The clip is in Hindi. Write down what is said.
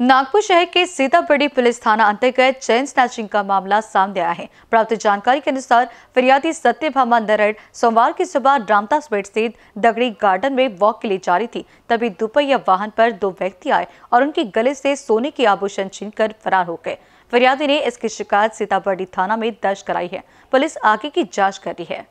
नागपुर शहर के सीताबड़ी पुलिस थाना अंतर्गत चैन स्नैचिंग का मामला सामने आया है। प्राप्त जानकारी के अनुसार फरियादी सत्यभामा नरड़ सोमवार की सुबह ड्रामता स्वेट स्थित दगड़ी गार्डन में वॉक के लिए जा रही थी। तभी दोपहिया वाहन पर दो व्यक्ति आए और उनके गले से सोने के आभूषण छीनकर फरार हो गए। फरियादी ने इसकी शिकायत सीताबर्डी थाना में दर्ज कराई है। पुलिस आगे की जाँच कर रही है।